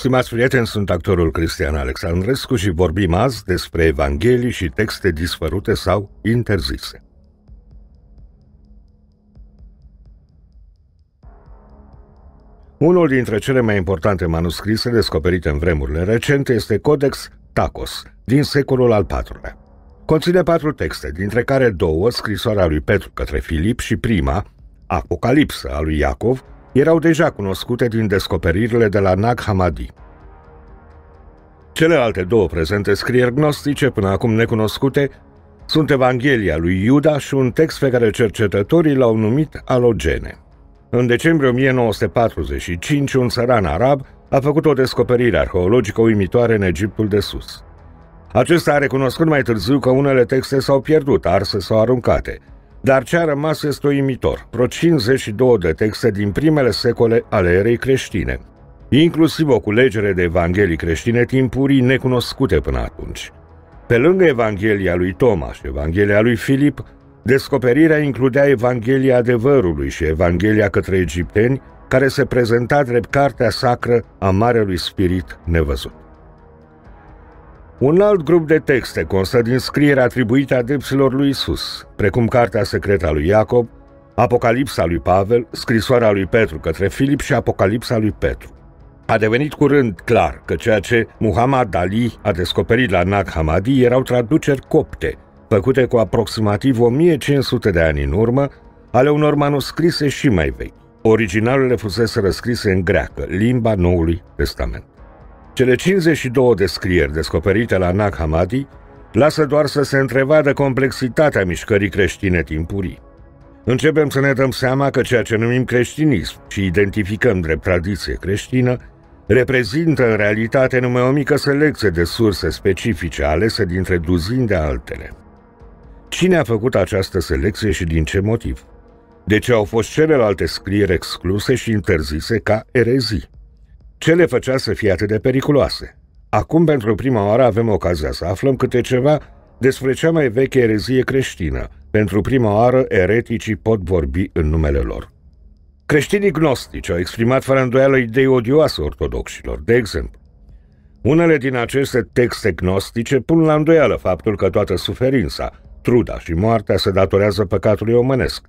Stimați prieteni, sunt actorul Cristian Alexandrescu și vorbim azi despre Evanghelii și texte dispărute sau interzise. Unul dintre cele mai importante manuscrise descoperite în vremurile recente este Codex Tacos, din secolul al IV-lea. Conține patru texte, dintre care două, scrisoarea lui Petru către Filip și prima, Apocalipsa a lui Iacov, erau deja cunoscute din descoperirile de la Nag Hammadi. Celelalte două prezente scrieri gnostice, până acum necunoscute, sunt Evanghelia lui Iuda și un text pe care cercetătorii l-au numit alogene. În decembrie 1945, un țăran arab a făcut o descoperire arheologică uimitoare în Egiptul de Sus. Acesta a recunoscut mai târziu că unele texte s-au pierdut, arse sau aruncate, dar ce a rămas este uimitor, vreo 52 de texte din primele secole ale erei creștine, inclusiv o culegere de evanghelii creștine timpurii necunoscute până atunci. Pe lângă Evanghelia lui Tomaș și Evanghelia lui Filip, descoperirea includea Evanghelia adevărului și Evanghelia către egipteni, care se prezenta drept cartea sacră a Marelui Spirit nevăzut. Un alt grup de texte constă din scrierea atribuite adepților lui Isus, precum Cartea secretă a lui Iacob, Apocalipsa lui Pavel, scrisoarea lui Petru către Filip și Apocalipsa lui Petru. A devenit curând clar că ceea ce Muhammad Ali a descoperit la Nag Hammadi erau traduceri copte, făcute cu aproximativ 1500 de ani în urmă, ale unor manuscrise și mai vechi. Originalele fusese răscrise în greacă, limba Noului Testament. Cele 52 de scrieri descoperite la Nag Hammadi lasă doar să se întrevadă complexitatea mișcării creștine timpurii. Începem să ne dăm seama că ceea ce numim creștinism și identificăm drept tradiție creștină reprezintă în realitate numai o mică selecție de surse specifice alese dintre duzini de altele. Cine a făcut această selecție și din ce motiv? De ce au fost celelalte scrieri excluse și interzise ca erezii? Ce le făcea să fie atât de periculoase? Acum, pentru prima oară, avem ocazia să aflăm câte ceva despre cea mai veche erezie creștină. Pentru prima oară, ereticii pot vorbi în numele lor. Creștinii gnostici au exprimat fără îndoială idei odioase ortodoxilor. De exemplu, unele din aceste texte gnostice pun la îndoială faptul că toată suferința, truda și moartea se datorează păcatului omenesc,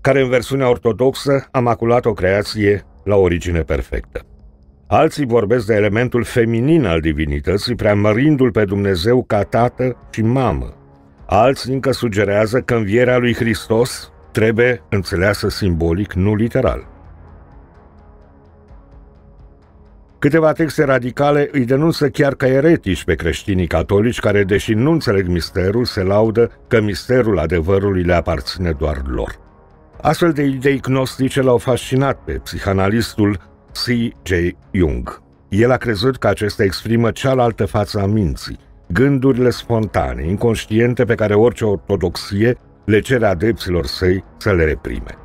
care în versiunea ortodoxă a maculat o creație la origine perfectă. Alții vorbesc de elementul feminin al divinității, preamărindu-l pe Dumnezeu ca tată și mamă. Alții încă sugerează că învierea lui Hristos trebuie înțeleasă simbolic, nu literal. Câteva texte radicale îi denunță chiar ca eretici pe creștinii catolici care, deși nu înțeleg misterul, se laudă că misterul adevărului le aparține doar lor. Astfel de idei gnostice l-au fascinat pe psihanalistul C.J. Jung. El a crezut că acesta exprimă cealaltă față a minții, gândurile spontane, inconștiente pe care orice ortodoxie le cere adepților săi să le reprime.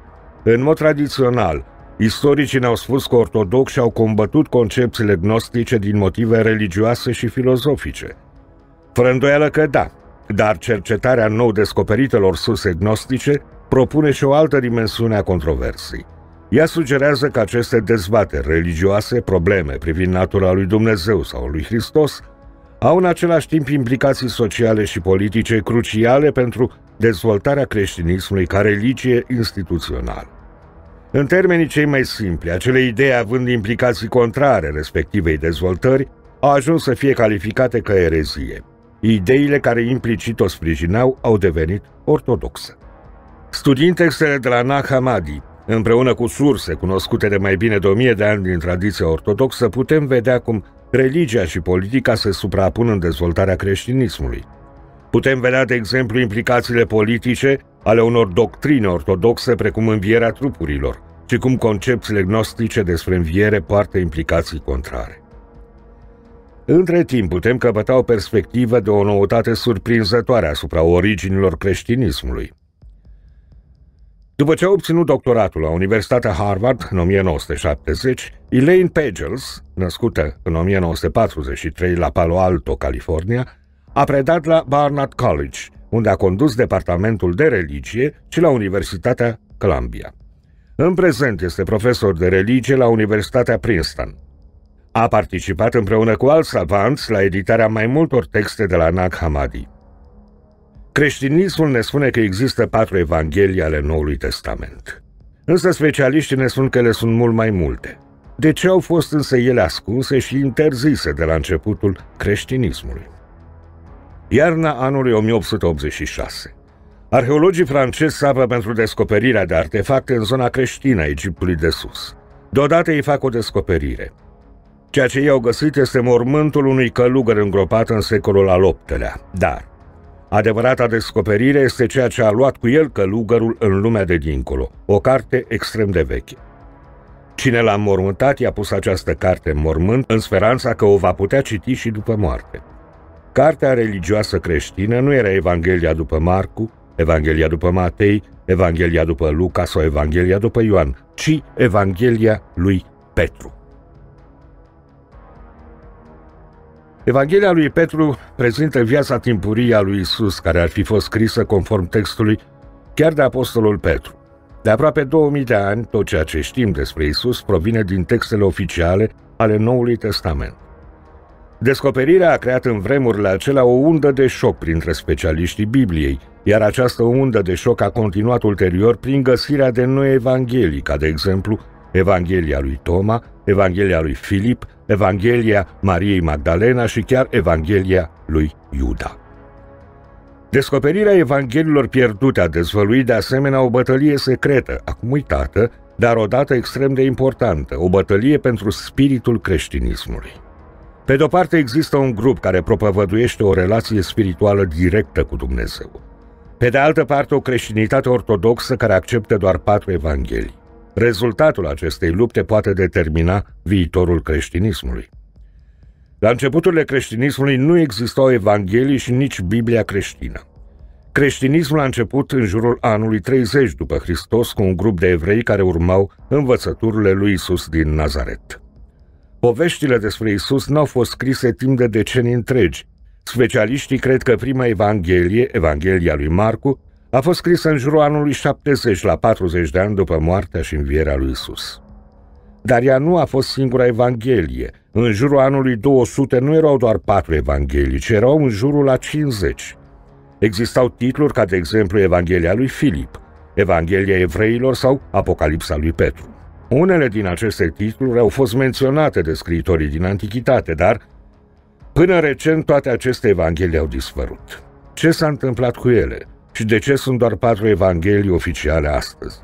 În mod tradițional, istoricii ne-au spus că ortodoxi au combătut concepțiile gnostice din motive religioase și filozofice. Fără îndoială că da, dar cercetarea nou descoperitelor surse gnostice propune și o altă dimensiune a controversei. Ea sugerează că aceste dezbateri religioase, probleme privind natura lui Dumnezeu sau lui Hristos, au în același timp implicații sociale și politice cruciale pentru dezvoltarea creștinismului ca religie instituțională. În termenii cei mai simpli, acele idei având implicații contrare respectivei dezvoltări, au ajuns să fie calificate ca erezie. Ideile care implicit o sprijineau au devenit ortodoxe. Studiind textele de la Nag Hammadi, Împreună cu surse cunoscute de mai bine de o mie de ani din tradiția ortodoxă, putem vedea cum religia și politica se suprapun în dezvoltarea creștinismului. Putem vedea, de exemplu, implicațiile politice ale unor doctrine ortodoxe precum învierea trupurilor, și cum concepțiile gnostice despre înviere poartă implicații contrare. Între timp, putem căpăta o perspectivă de o noutate surprinzătoare asupra originilor creștinismului. După ce a obținut doctoratul la Universitatea Harvard în 1970, Elaine Pagels, născută în 1943 la Palo Alto, California, a predat la Barnard College, unde a condus departamentul de religie și la Universitatea Columbia. În prezent este profesor de religie la Universitatea Princeton. A participat împreună cu alți savanți la editarea mai multor texte de la Nag Hammadi. Creștinismul ne spune că există patru evanghelii ale Noului Testament. Însă specialiștii ne spun că ele sunt mult mai multe. De ce au fost însă ele ascunse și interzise de la începutul creștinismului? Iarna anului 1886. Arheologii francezi sapă pentru descoperirea de artefacte în zona creștină a Egiptului de sus. Deodată ei fac o descoperire. Ceea ce ei au găsit este mormântul unui călugăr îngropat în secolul al VIII-lea. Dar adevărata descoperire este ceea ce a luat cu el călugărul în lumea de dincolo, o carte extrem de veche. Cine l-a mormântat i-a pus această carte în mormânt în speranța că o va putea citi și după moarte. Cartea religioasă creștină nu era Evanghelia după Marcu, Evanghelia după Matei, Evanghelia după Luca sau Evanghelia după Ioan, ci Evanghelia lui Petru. Evanghelia lui Petru prezintă viața timpurie a lui Isus, care ar fi fost scrisă conform textului chiar de Apostolul Petru. De aproape 2000 de ani, tot ceea ce știm despre Isus provine din textele oficiale ale Noului Testament. Descoperirea a creat în vremurile acelea o undă de șoc printre specialiștii Bibliei, iar această undă de șoc a continuat ulterior prin găsirea de noi evanghelii, ca de exemplu Evanghelia lui Toma, Evanghelia lui Filip, Evanghelia Mariei Magdalena și chiar Evanghelia lui Iuda. Descoperirea Evanghelilor pierdute a dezvăluit de asemenea o bătălie secretă, acum uitată, dar odată extrem de importantă, o bătălie pentru spiritul creștinismului. Pe de-o parte există un grup care propovăduiește o relație spirituală directă cu Dumnezeu. Pe de altă parte, o creștinitate ortodoxă care acceptă doar patru evanghelii. Rezultatul acestei lupte poate determina viitorul creștinismului. La începuturile creștinismului nu existau evanghelii și nici Biblia creștină. Creștinismul a început în jurul anului 30 după Hristos cu un grup de evrei care urmau învățăturile lui Isus din Nazaret. Poveștile despre Isus n-au fost scrise timp de decenii întregi. Specialiștii cred că prima evanghelie, Evanghelia lui Marcu, a fost scrisă în jurul anului 70 la 40 de ani după moartea și învierea lui Isus. Dar ea nu a fost singura evanghelie. În jurul anului 200 nu erau doar patru evanghelii, ci erau în jurul la 50. Existau titluri ca de exemplu Evanghelia lui Filip, Evanghelia evreilor sau Apocalipsa lui Petru. Unele din aceste titluri au fost menționate de scriitorii din Antichitate, dar până recent toate aceste evanghelii au dispărut. Ce s-a întâmplat cu ele și de ce sunt doar patru evanghelii oficiale astăzi?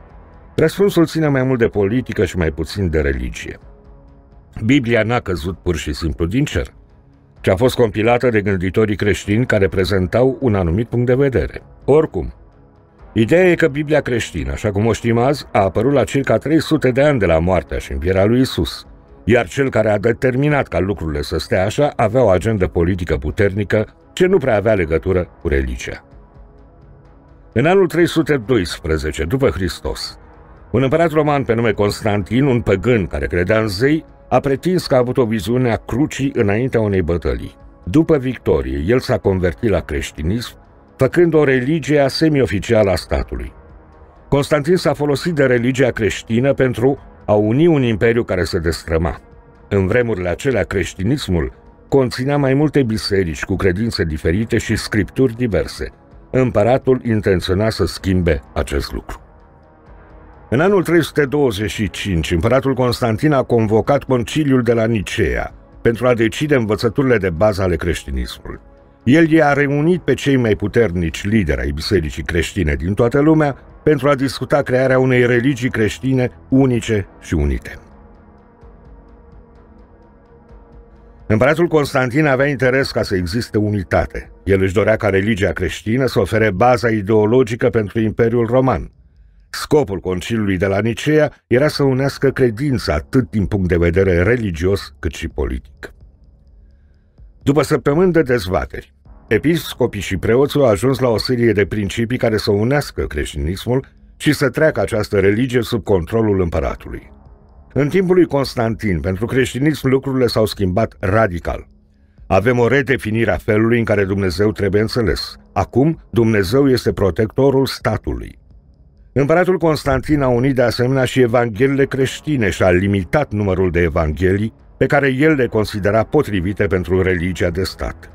Răspunsul ține mai mult de politică și mai puțin de religie. Biblia n-a căzut pur și simplu din cer, ci a fost compilată de gânditorii creștini care prezentau un anumit punct de vedere. Oricum, Ideea e că Biblia creștină, așa cum o știm azi, a apărut la circa 300 de ani de la moartea și învierea lui Isus, iar cel care a determinat ca lucrurile să stea așa avea o agendă politică puternică ce nu prea avea legătură cu religia. În anul 312 după Hristos, un împărat roman pe nume Constantin, un păgân care credea în zei, a pretins că a avut o viziune a crucii înaintea unei bătălii. După victorie, el s-a convertit la creștinism făcând o religie a semi-oficială a statului. Constantin s-a folosit de religia creștină pentru a uni un imperiu care se destrăma. În vremurile acelea, creștinismul conținea mai multe biserici cu credințe diferite și scripturi diverse. Împăratul intenționa să schimbe acest lucru. În anul 325, împăratul Constantin a convocat conciliul de la Nicea pentru a decide învățăturile de bază ale creștinismului. El i-a reunit pe cei mai puternici lideri ai bisericii creștine din toată lumea pentru a discuta crearea unei religii creștine unice și unite. Împăratul Constantin avea interes ca să existe unitate. El își dorea ca religia creștină să ofere baza ideologică pentru Imperiul Roman. Scopul conciliului de la Nicea era să unească credința atât din punct de vedere religios cât și politic. După săptămâni de dezbateri, episcopii și preoții au ajuns la o serie de principii care să unească creștinismul și să treacă această religie sub controlul împăratului. În timpul lui Constantin, pentru creștinism lucrurile s-au schimbat radical. Avem o redefinire a felului în care Dumnezeu trebuie înțeles. Acum, Dumnezeu este protectorul statului. Împăratul Constantin a unit de asemenea și evangheliile creștine și a limitat numărul de evanghelii pe care el le considera potrivite pentru religia de stat.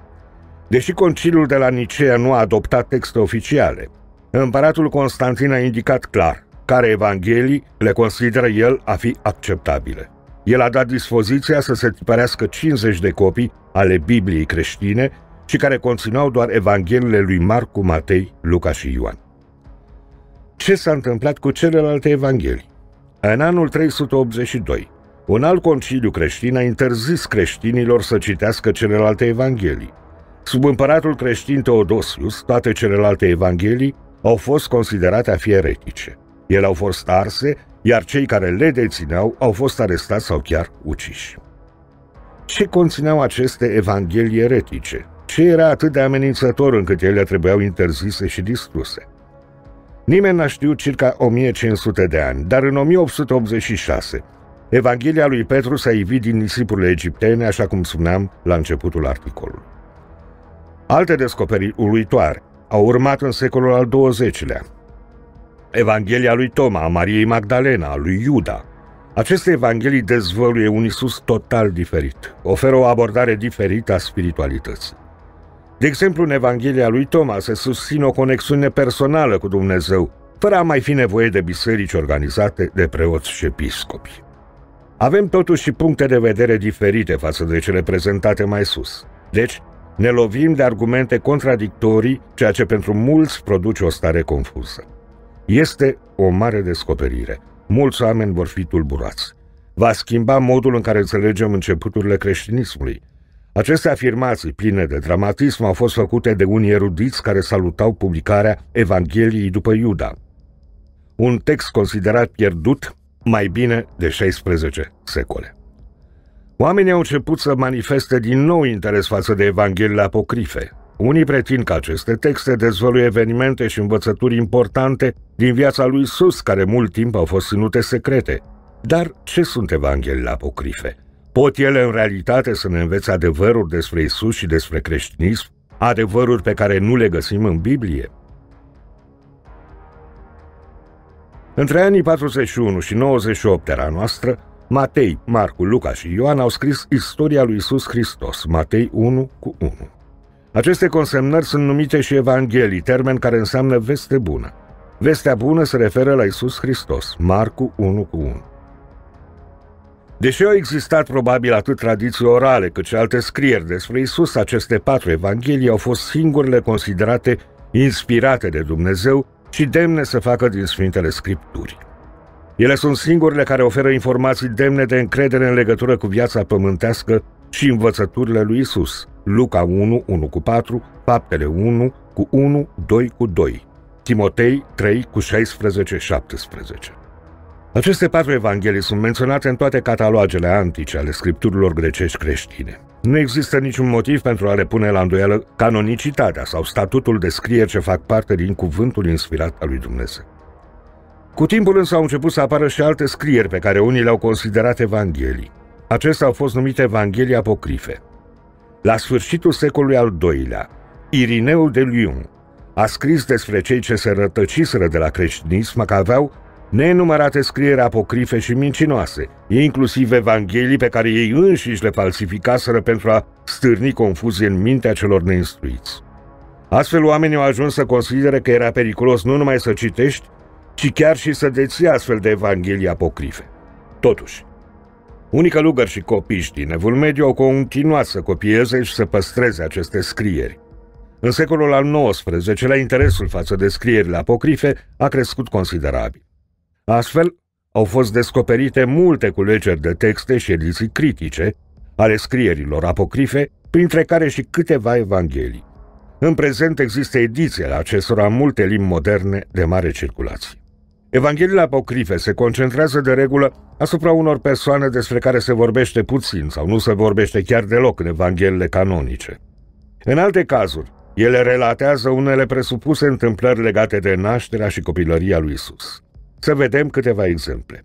Deși conciliul de la Nicea nu a adoptat texte oficiale, împăratul Constantin a indicat clar care evanghelii le consideră el a fi acceptabile. El a dat dispoziția să se tipărească 50 de copii ale Bibliei creștine și care conțineau doar evangheliile lui Marcu, Matei, Luca și Ioan. Ce s-a întâmplat cu celelalte evanghelii? În anul 382, un alt conciliu creștin a interzis creștinilor să citească celelalte evanghelii. Sub împăratul creștin Teodosius, toate celelalte evanghelii au fost considerate a fi eretice. Ele au fost arse, iar cei care le dețineau au fost arestați sau chiar uciși. Ce conțineau aceste evanghelii eretice? Ce era atât de amenințător încât ele trebuiau interzise și distruse? Nimeni n-a știut circa 1500 de ani, dar în 1886, Evanghelia lui Petru s-a ivit din nisipurile egiptene, așa cum spuneam la începutul articolului. Alte descoperiri uluitoare au urmat în secolul al XX-lea. Evanghelia lui Toma, a Mariei Magdalena, a lui Iuda. Aceste evanghelii dezvăluie un Isus total diferit, oferă o abordare diferită a spiritualității. De exemplu, în Evanghelia lui Toma se susține o conexiune personală cu Dumnezeu, fără a mai fi nevoie de biserici organizate de preoți și episcopi. Avem totuși și puncte de vedere diferite față de cele prezentate mai sus. Deci, ne lovim de argumente contradictorii, ceea ce pentru mulți produce o stare confuză. Este o mare descoperire. Mulți oameni vor fi tulburați. Va schimba modul în care înțelegem începuturile creștinismului. Aceste afirmații pline de dramatism au fost făcute de unii erudiți care salutau publicarea Evangheliei după Iuda. Un text considerat pierdut mai bine de 16 secole. Oamenii au început să manifeste din nou interes față de Evangheliile apocrife. Unii pretind că aceste texte dezvăluie evenimente și învățături importante din viața lui Isus, care mult timp au fost ținute secrete. Dar ce sunt Evangheliile apocrife? Pot ele în realitate să ne învețe adevăruri despre Isus și despre creștinism, adevăruri pe care nu le găsim în Biblie? Între anii 41 și 98 era noastră, Matei, Marcu, Luca și Ioan au scris istoria lui Isus Hristos, Matei 1 cu 1. Aceste consemnări sunt numite și Evanghelii, termen care înseamnă veste bună. Vestea bună se referă la Isus Hristos, Marcu 1 cu 1. Deși au existat probabil atât tradiții orale cât și alte scrieri despre Isus, aceste patru evanghelii au fost singurele considerate inspirate de Dumnezeu și demne să facă din Sfintele Scripturi. Ele sunt singurele care oferă informații demne de încredere în legătură cu viața pământească și învățăturile lui Isus. Luca 1, 1 cu 4, Faptele 1 cu 1, 2 cu 2, Timotei 3 cu 16, 17. Aceste patru evanghelii sunt menționate în toate catalogele antice ale scripturilor grecești creștine. Nu există niciun motiv pentru a le pune la îndoială canonicitatea sau statutul de scrieri ce fac parte din cuvântul inspirat al lui Dumnezeu. Cu timpul însă au început să apară și alte scrieri pe care unii le-au considerat evanghelii. Acestea au fost numite evanghelii apocrife. La sfârșitul secolului al II-lea, Irineu de Lyon a scris despre cei ce se rătăciseră de la creștinism că aveau nenumărate scrieri apocrife și mincinoase, inclusiv evanghelii pe care ei înșiși le falsificaseră pentru a stârni confuzie în mintea celor neinstruiți. Astfel, oamenii au ajuns să considere că era periculos nu numai să citești, ci chiar și să deții astfel de evanghelii apocrife. Totuși, unii călugări și copiști din Evul Mediu au continuat să copieze și să păstreze aceste scrieri. În secolul al XIX-lea, interesul față de scrierile apocrife a crescut considerabil. Astfel, au fost descoperite multe culegeri de texte și ediții critice ale scrierilor apocrife, printre care și câteva evanghelii. În prezent există ediții ale acestora în multe limbi moderne de mare circulație. Evangheliile apocrife se concentrează de regulă asupra unor persoane despre care se vorbește puțin sau nu se vorbește chiar deloc în evangheliile canonice. În alte cazuri, ele relatează unele presupuse întâmplări legate de nașterea și copilăria lui Isus. Să vedem câteva exemple.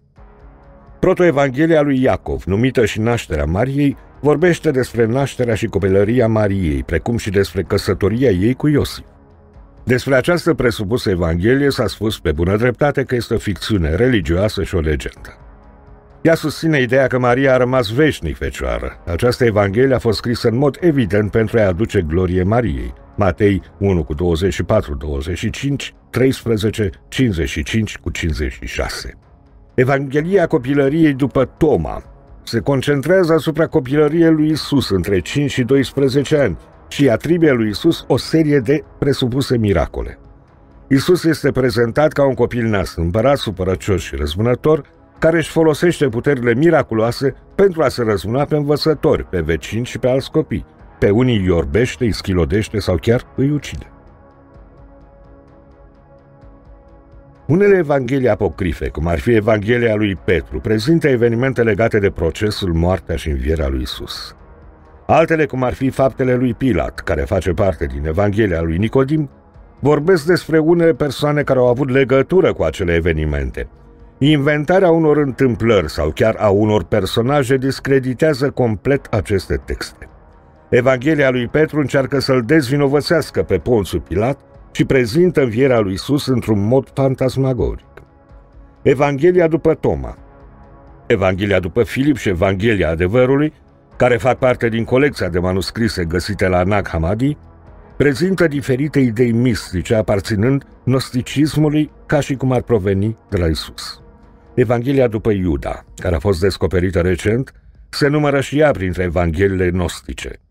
Protoevanghelia lui Iacov, numită și nașterea Mariei, vorbește despre nașterea și copilăria Mariei, precum și despre căsătoria ei cu Iosif. Despre această presupusă Evanghelie s-a spus pe bună dreptate că este o ficțiune religioasă și o legendă. Ea susține ideea că Maria a rămas veșnic fecioară. Această evanghelie a fost scrisă în mod evident pentru a-i aduce glorie Mariei. Matei 1 cu 24, 25, 13, 55 cu 56. Evanghelia copilăriei după Toma se concentrează asupra copilăriei lui Isus între 5 și 12 ani și atribuie lui Isus o serie de presupuse miracole. Isus este prezentat ca un copil nas, împărat, supărăcios și răzbunător, care își folosește puterile miraculoase pentru a se răzbuna pe învățători, pe vecini și pe alți copii. Pe unii îi orbește, îi schilodește sau chiar îi ucide. Unele evanghelii apocrife, cum ar fi Evanghelia lui Petru, prezintă evenimente legate de procesul, moartea și învierea lui Isus. Altele, cum ar fi faptele lui Pilat, care face parte din Evanghelia lui Nicodim, vorbesc despre unele persoane care au avut legătură cu acele evenimente. Inventarea unor întâmplări sau chiar a unor personaje discreditează complet aceste texte. Evanghelia lui Petru încearcă să-l dezvinovățească pe Ponțul Pilat și prezintă învierea lui Isus într-un mod fantasmagoric. Evanghelia după Toma, Evanghelia după Filip și Evanghelia adevărului, care fac parte din colecția de manuscrise găsite la Nag Hammadi, prezintă diferite idei mistice aparținând gnosticismului ca și cum ar proveni de la Isus. Evanghelia după Iuda, care a fost descoperită recent, se numără și ea printre evangheliile gnostice –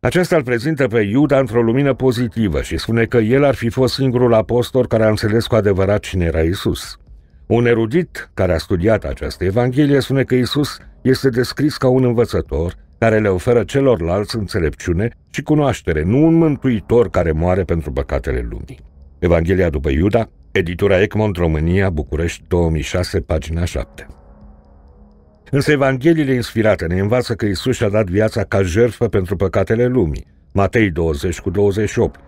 aceasta îl prezintă pe Iuda într-o lumină pozitivă și spune că el ar fi fost singurul apostol care a înțeles cu adevărat cine era Isus. Un erudit care a studiat această evanghelie spune că Isus este descris ca un învățător care le oferă celorlalți înțelepciune și cunoaștere, nu un mântuitor care moare pentru păcatele lumii. Evanghelia după Iuda, editura Egmont România, București, 2006, pagina 7. Însă Evangheliile inspirate ne învață că Isus și-a dat viața ca jertfă pentru păcatele lumii. Matei 20 cu 28,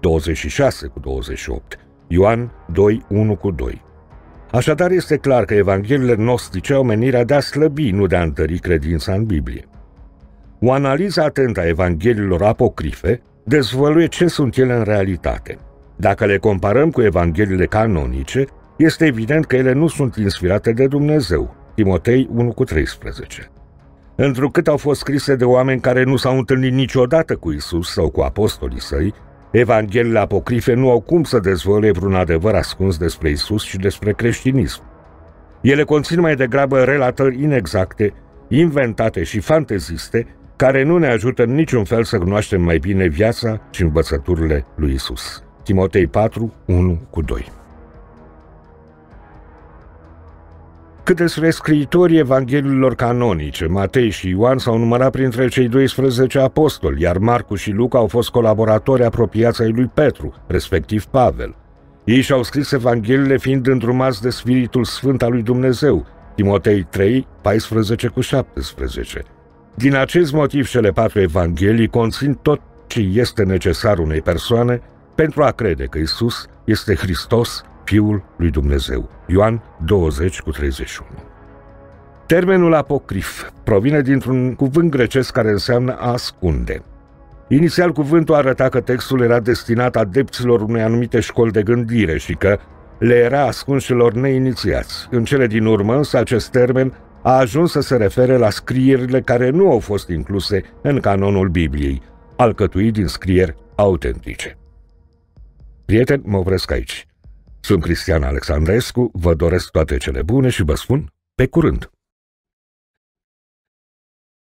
26 cu 28, Ioan 2, 1 cu 2. Așadar este clar că Evangheliile gnostice au menirea de a slăbi, nu de a întări credința în Biblie. O analiză atentă a Evangheliilor apocrife dezvăluie ce sunt ele în realitate. Dacă le comparăm cu Evangheliile canonice, este evident că ele nu sunt inspirate de Dumnezeu, Timotei 1 cu 13. Întrucât au fost scrise de oameni care nu s-au întâlnit niciodată cu Isus sau cu apostolii săi, Evangheliile apocrife nu au cum să dezvăluie vreun adevăr ascuns despre Isus și despre creștinism. Ele conțin mai degrabă relatări inexacte, inventate și fanteziste, care nu ne ajută în niciun fel să cunoaștem mai bine viața și învățăturile lui Isus. Timotei 4, 1 cu 2 Cât despre scriitorii Evangheliilor canonice, Matei și Ioan s-au numărat printre cei 12 apostoli, iar Marcu și Luca au fost colaboratori apropiați ai lui Petru, respectiv Pavel. Ei și-au scris Evangheliile fiind îndrumați de Spiritul Sfânt al lui Dumnezeu, Timotei 3, 14 cu 17. Din acest motiv, cele patru evanghelii conțin tot ce este necesar unei persoane pentru a crede că Isus este Hristos, Fiul lui Dumnezeu. Ioan 20 cu 31. Termenul apocrif provine dintr-un cuvânt grecesc care înseamnă a ascunde. Inițial, cuvântul arăta că textul era destinat adepților unei anumite școli de gândire și că le era ascuns celor neinițiați. În cele din urmă, însă, acest termen a ajuns să se refere la scrierile care nu au fost incluse în canonul Bibliei, alcătuit din scrieri autentice. Prieteni, mă opresc aici. Sunt Cristian Alexandrescu, vă doresc toate cele bune și vă spun pe curând!